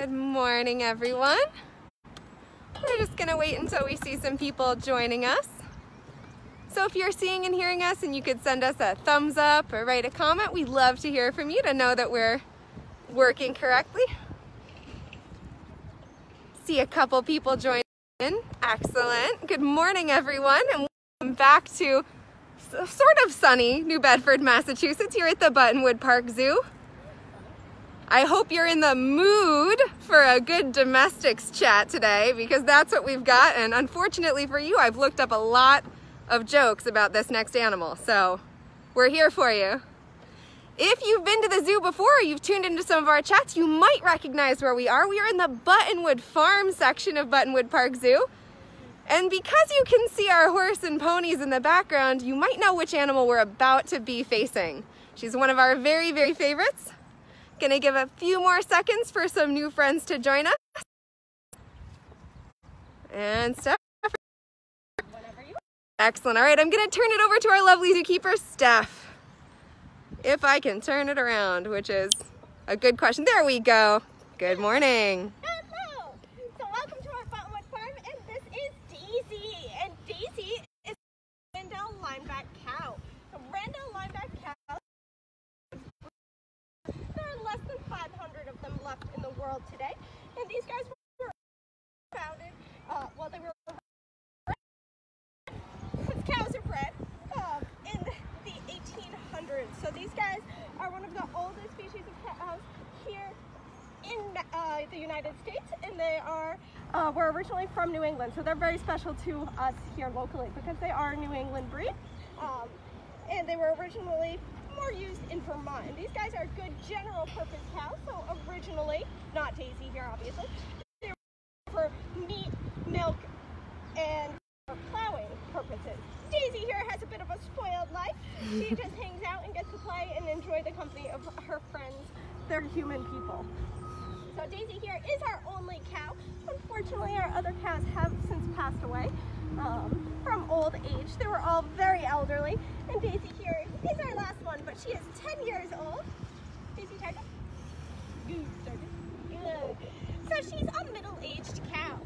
Good morning, everyone. We're just gonna wait until we see some people joining us. So if you're seeing and hearing us and you could send us a thumbs up or write a comment, we'd love to hear from you to know that we're working correctly. See a couple people join in. Excellent. Good morning, everyone, and welcome back to sort of sunny New Bedford, Massachusetts, here at the Buttonwood Park Zoo. I hope you're in the mood for a good domestics chat today because that's what we've got. And unfortunately for you, I've looked up a lot of jokes about this next animal. So we're here for you. If you've been to the zoo before or you've tuned into some of our chats, you might recognize where we are. We are in the Buttonwood Farm section of Buttonwood Park Zoo. And because you can see our horse and ponies in the background, you might know which animal we're about to be facing. She's one of our very, very favorites. Gonna give a few more seconds for some new friends to join us. And Steph. Excellent. All right, I'm gonna turn it over to our lovely zookeeper, Steph. If I can turn it around, which is a good question. There we go. Good morning. World today. And these guys were founded, uh, they were cows are bred um, in the 1800s. So these guys are one of the oldest species of cows here in uh, the United States, and they are uh, were originally from New England. So they're very special to us here locally because they are a New England breed. Um, and they were originally more used in Vermont. And these guys are good general purpose cows. So originally, not Daisy here obviously, they were for meat, milk, and for plowing purposes. Daisy here has a bit of a spoiled life. She just hangs out and gets to play and enjoy the company of her friends. They're human people. So Daisy here is our only cow. Unfortunately, our other cows have since passed away um, from old age. They were all very elderly. And Daisy here is our last one, but she is 10 years old. Daisy Tiger? Good, Good. So she's a middle-aged cow.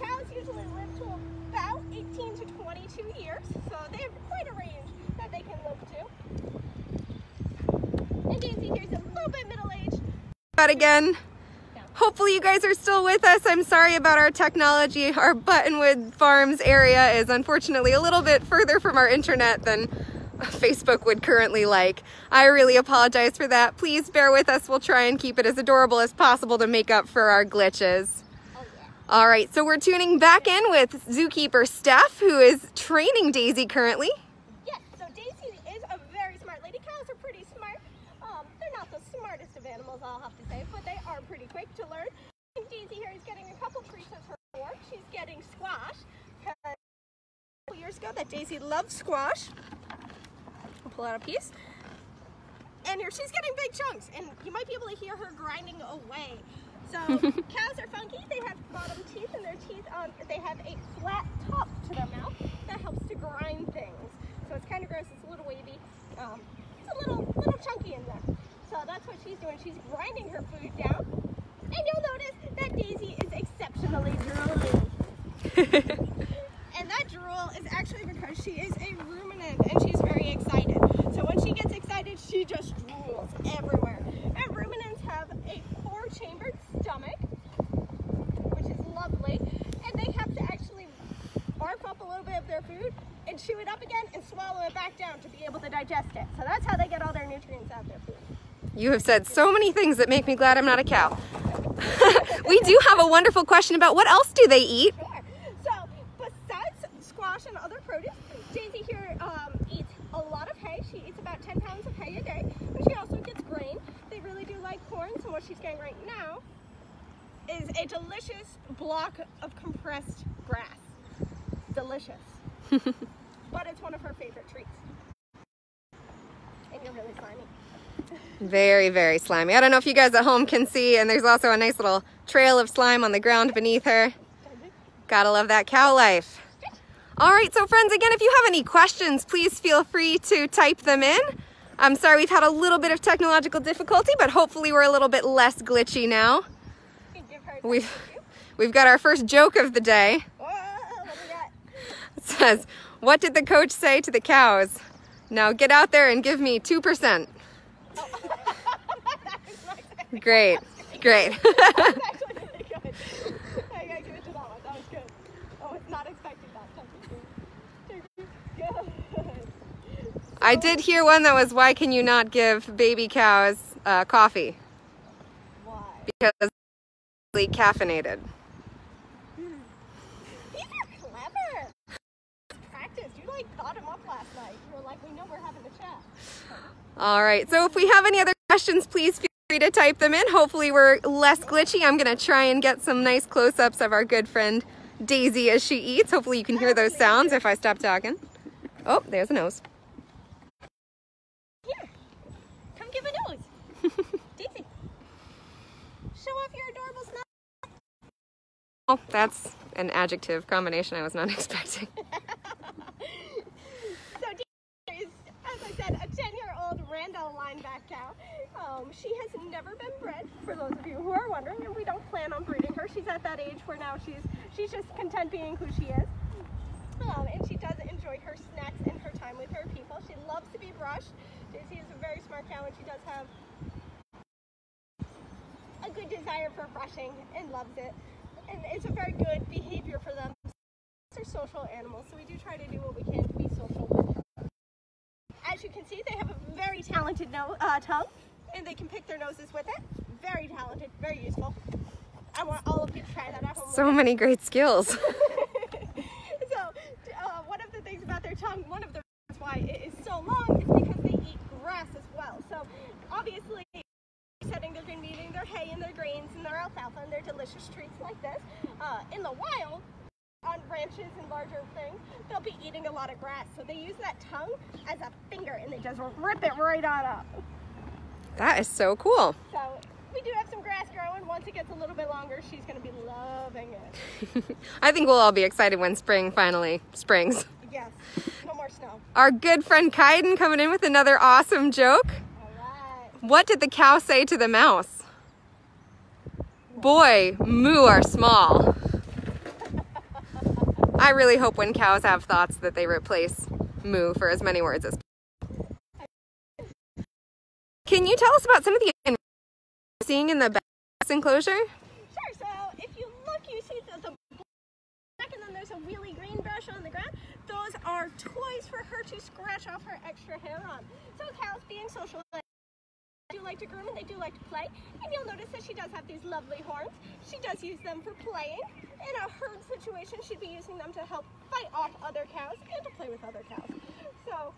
Cows usually live to about 18 to 22 years, so they have quite a range that they can live to. And Daisy here's a little bit middle-aged. That again. Hopefully you guys are still with us. I'm sorry about our technology. Our Buttonwood Farms area is unfortunately a little bit further from our internet than Facebook would currently like. I really apologize for that. Please bear with us. We'll try and keep it as adorable as possible to make up for our glitches. Oh, All right, so we're tuning back in with zookeeper Steph, who is training Daisy currently. Yes, so Daisy is a very smart lady. Cows are pretty smart. Um, they're not the smartest of animals, I'll have to say, but they are pretty quick to learn. And Daisy here is getting a couple treats as her work. She's getting squash. A couple years ago that Daisy loved squash pull out a piece. And here, she's getting big chunks, and you might be able to hear her grinding away. So cows are funky. They have bottom teeth, and their teeth, um, they have a flat top to their mouth that helps to grind things. So it's kind of gross. It's a little wavy. Um, it's a little, little chunky in there. So that's what she's doing. She's grinding her food down. And you'll notice that Daisy is exceptionally drooling. and that drool is actually because she is a ruminant and she's very excited. She gets excited, she just drools everywhere. And ruminants have a four-chambered stomach, which is lovely, and they have to actually barf up a little bit of their food and chew it up again and swallow it back down to be able to digest it. So that's how they get all their nutrients out of their food. You have said so many things that make me glad I'm not a cow. we do have a wonderful question about what else do they eat? Sure. So besides squash and other produce. Daisy here um, eats a lot of hay. She eats about 10 pounds of hay a day, but she also gets grain. They really do like corn, so what she's getting right now is a delicious block of compressed grass. Delicious. but it's one of her favorite treats. And you're really slimy. Very, very slimy. I don't know if you guys at home can see, and there's also a nice little trail of slime on the ground beneath her. Gotta love that cow life. All right, so friends, again, if you have any questions, please feel free to type them in. I'm sorry we've had a little bit of technological difficulty, but hopefully we're a little bit less glitchy now. We've we've got our first joke of the day. Whoa, what do we got? It says, "What did the coach say to the cows? Now get out there and give me two percent." That was my Great, great. That's actually really good. I gotta give it to that one. That was good. I was not expecting that. Good. I did hear one that was, "Why can you not give baby cows uh, coffee? Why? Because they're caffeinated." These are clever. Practice. You like thought him up last night. You were like, we know we're having a chat. All right. So if we have any other questions, please feel free to type them in. Hopefully we're less glitchy. I'm going to try and get some nice close-ups of our good friend Daisy as she eats. Hopefully you can hear those sounds if I stop talking. Oh, there's a nose. Here, come give a nose. Daisy, show off your adorable smile. Oh, that's an adjective combination I was not expecting. So Daisy is, as I said, a 10-year-old Randall lineback cow. Um, she has never been bred, for those of you who are wondering, and we don't plan on breeding her. She's at that age where now she's she's just content being who she is. Um, and she does enjoy her snacks and her time with her people. She loves to be brushed. Daisy is a very smart cow, and she does have a good desire for brushing and loves it. And it's a very good behavior for them. They're social animals, so we do try to do what we can to be social with her. As you can see, they have a very talented no, uh, tongue, and they can pick their noses with it. Very talented, very useful. I want all of you to try that at home. So many great skills. so, uh, one of the things about their tongue, one of the reasons why it is so long is because they eat grass as well. So, obviously, setting they're going to be eating their and their grains and their alfalfa and their delicious treats like this. Uh, in the wild, on branches and larger things, they'll be eating a lot of grass. So they use that tongue as a finger and they just rip it right on up. That is so cool. So we do have some grass growing. Once it gets a little bit longer, she's going to be loving it. I think we'll all be excited when spring finally springs. Yes, no more snow. Our good friend Kaiden coming in with another awesome joke. All right. What did the cow say to the mouse? Boy, moo are small. I really hope when cows have thoughts that they replace moo for as many words as possible. Can you tell us about some of the animals seeing in the back enclosure? Sure, so if you look, you see the, the black and then there's a wheelie green brush on the ground. Those are toys for her to scratch off her extra hair on. So cows being social, do like to groom and they do like to play. And you'll notice that she does have these lovely horns. She does use them for playing. In a herd situation, she'd be using them to help fight off other cows and to play with other cows. So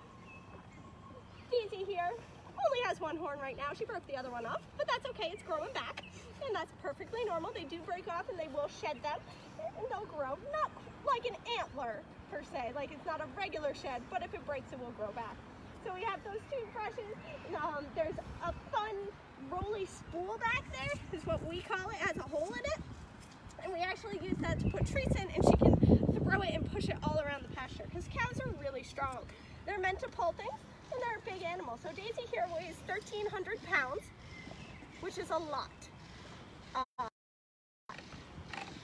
Daisy here only has one horn right now. She broke the other one off, but that's okay. It's growing back, and that's perfectly normal. They do break off, and they will shed them, and they'll grow. Not like an antler per se, like it's not a regular shed, but if it breaks, it will grow back. So we have those two brushes. Um, there's a fun rolly spool back there, is what we call it. It has a hole in it, and we actually use that to put treats in, and she can throw it and push it all around the pasture because cows are really strong. They're meant to pull things, and they're a big animal. So Daisy here weighs 1,300 pounds, which is a lot. Uh,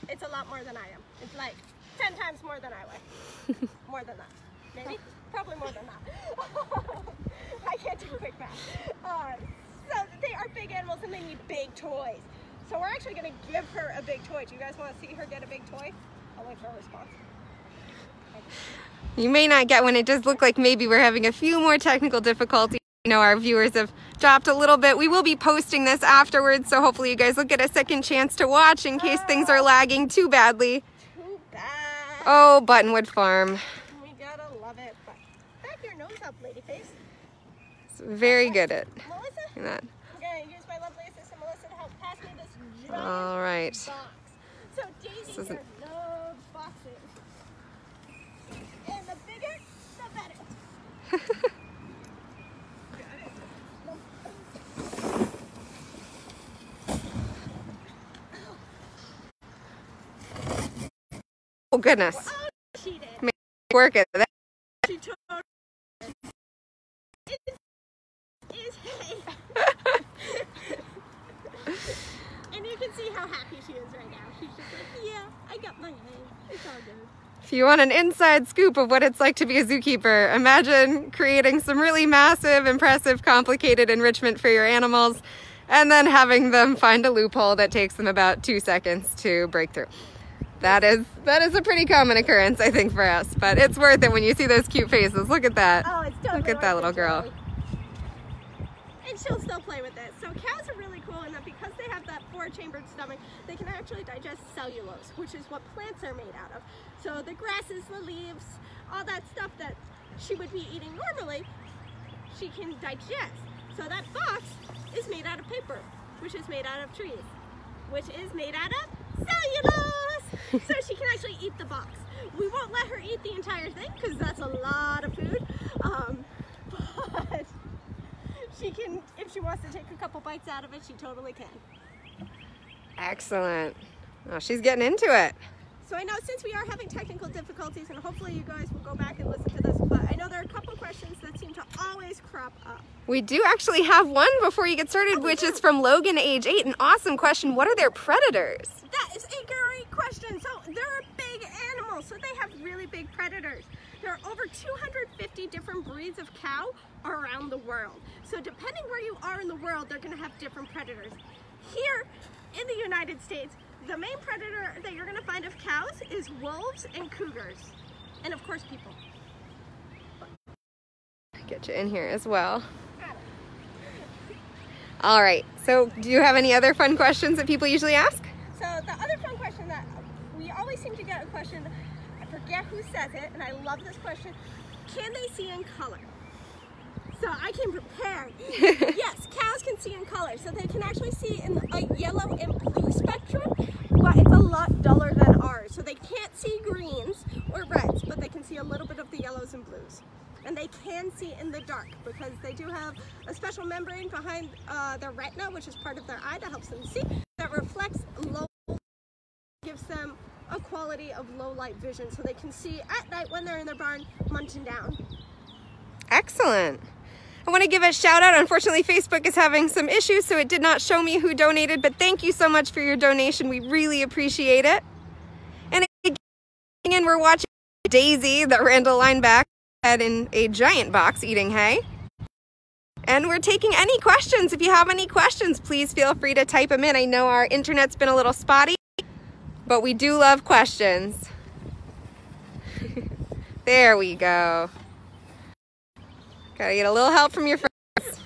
it's a lot more than I am. It's like 10 times more than I weigh. more than that. Maybe? Probably more than that. I can't do quick math. Uh, so they are big animals and they need big toys. So we're actually going to give her a big toy. Do you guys want to see her get a big toy? I'll wait for a response. You may not get one. It does look like maybe we're having a few more technical difficulties. You know, our viewers have dropped a little bit. We will be posting this afterwards, so hopefully you guys will get a second chance to watch in case things are lagging too badly. Too bad. Oh, Buttonwood Farm. Love it. But back your nose up, lady face. It's very good at Melissa, that. I'm gonna use my lovely assistant Melissa to help pass me this giant All right. box. So Daisy isn't- here loves boxes. And the bigger, the better. Oh, goodness. Oh, she did. Work it. That- And you can see how happy she is right now. She's just like, yeah, I got my. It's all good. If you want an inside scoop of what it's like to be a zookeeper, imagine creating some really massive, impressive, complicated enrichment for your animals and then having them find a loophole that takes them about two seconds to break through. That is that is a pretty common occurrence, I think, for us. But it's worth it when you see those cute faces. Look at that. Oh, it's totally Look at that little girl. And she'll still play with it. So cows are really cool in that because they have that four-chambered stomach, they can actually digest cellulose, which is what plants are made out of. So the grasses, the leaves, all that stuff that she would be eating normally, she can digest. So that box is made out of paper, which is made out of trees, which is made out of cellulose. so she can actually eat the box. We won't let her eat the entire thing because that's a lot of food. Um, but she can, if she wants to take a couple bites out of it, she totally can. Excellent. Oh, she's getting into it. So I know since we are having technical difficulties, and hopefully you guys will go back and listen to this, but I know there are a couple questions that seem to always crop up. We do actually have one before you get started, oh, which is from Logan, age eight. An awesome question. What are their predators? That is a great question. So they're big animals, so they have really big predators. There are over 250 different breeds of cow around the world. So depending where you are in the world, they're going to have different predators. Here in the United States, the main predator that you're going to find of cows is wolves and cougars, and of course people. Get you in here as well. All right. So, do you have any other fun questions that people usually ask? So the other fun question that we always seem to get a question, I forget who says it, and I love this question. Can they see in color? So I came prepared. yes, cows can see in color, so they can actually see in a yellow and blue spectrum, but it's a lot duller than ours. So they can't see greens or reds, but they can see a little bit of the yellows and blues. And they can see in the dark because they do have a special membrane behind uh, their retina, which is part of their eye that helps them see, that reflects low gives them a quality of low light vision so they can see at night when they're in their barn munching down. Excellent. I want to give a shout out. Unfortunately, Facebook is having some issues, so it did not show me who donated, but thank you so much for your donation. We really appreciate it. And again, we're watching Daisy, the Randall linebacker, had in a giant box eating hay. And we're taking any questions. If you have any questions, please feel free to type them in. I know our internet's been a little spotty, but we do love questions. there we go. Gotta get a little help from your friends.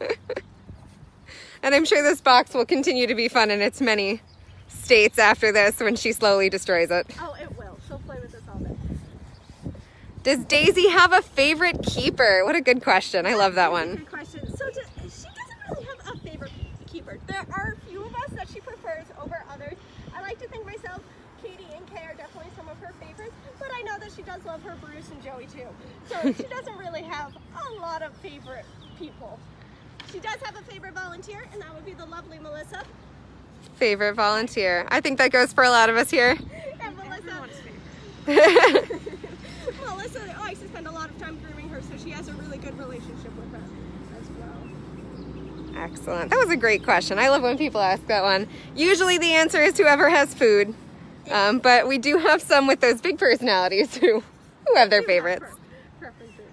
and I'm sure this box will continue to be fun in its many states after this when she slowly destroys it. Oh, it will. She'll play with this all day. Does Daisy have a favorite keeper? What a good question. I love that one. Good question. So does, she doesn't really have a favorite keeper. There are a few of us that she prefers over others. I like to think myself, Katie and Kay are definitely some of her favorites, but I know that she does love her Bruce and Joey too. So she doesn't really have a lot of favorite people. She does have a favorite volunteer, and that would be the lovely Melissa. Favorite volunteer. I think that goes for a lot of us here. And Melissa, Melissa likes to spend a lot of time grooming her, so she has a really good relationship with her as well. Excellent. That was a great question. I love when people ask that one. Usually the answer is whoever has food. Um, but we do have some with those big personalities who, who have their favorites. Preferences.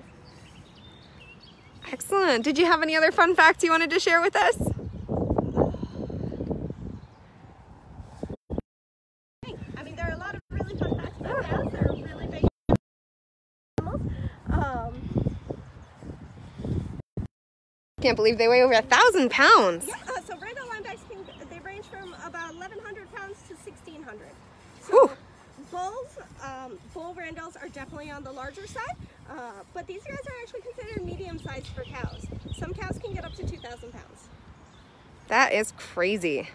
Excellent. Did you have any other fun facts you wanted to share with us? I mean, there are a lot of really fun facts about cows. They're really big animals. Um, Can't believe they weigh over a thousand pounds. yeah, uh, so Randall linebacks can they range from about 1,100 pounds to 1,600. Whew. So bulls, um, bull Randalls are definitely on the larger side, uh, but these guys are actually considered medium sized for cows. Some cows can get up to 2,000 pounds. That is crazy.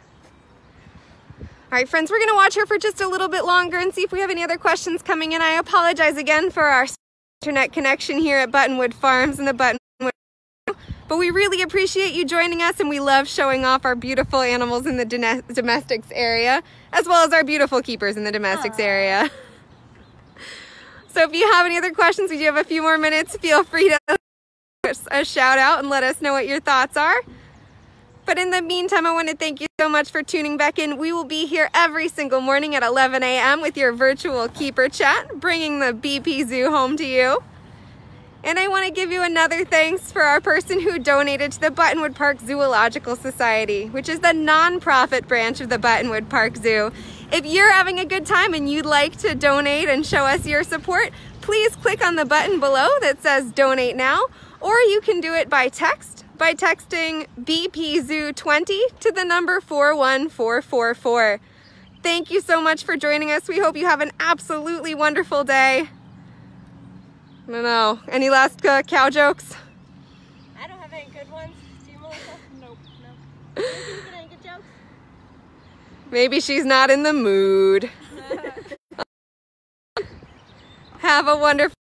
All right, friends, we're going to watch her for just a little bit longer and see if we have any other questions coming in. I apologize again for our internet connection here at Buttonwood Farms and the Buttonwood. But we really appreciate you joining us and we love showing off our beautiful animals in the domestics area as well as our beautiful keepers in the domestics Aw. area. So if you have any other questions, we do have a few more minutes. Feel free to give us a shout out and let us know what your thoughts are. But in the meantime, I want to thank you so much for tuning back in. We will be here every single morning at 11 a.m. with your virtual keeper chat, bringing the BP Zoo home to you. And I want to give you another thanks for our person who donated to the Buttonwood Park Zoological Society, which is the nonprofit branch of the Buttonwood Park Zoo. If you're having a good time and you'd like to donate and show us your support, please click on the button below that says donate now, or you can do it by text by texting BPZoo20 to the number 41444. Thank you so much for joining us. We hope you have an absolutely wonderful day. I don't know. Any last uh, cow jokes? I don't have any good ones. Do you, Melissa? Nope, no. Do any good jokes? Maybe she's not in the mood. Have a wonderful